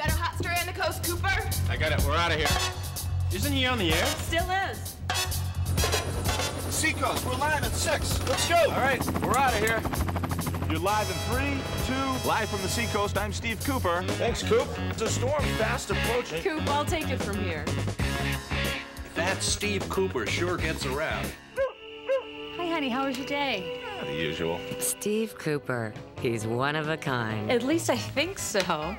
Got a hot story on the coast, Cooper? I got it. We're out of here. Isn't he on the air? Still is. Seacoast, we're live at 6. Let's go. All right, we're out of here. You're live in three, two. Live from the Seacoast, I'm Steve Cooper. Thanks, Coop. It's a storm fast approaching. Coop, I'll take it from here. That Steve Cooper sure gets around. Hi, honey. How was your day? The usual. Steve Cooper. He's one of a kind. At least I think so.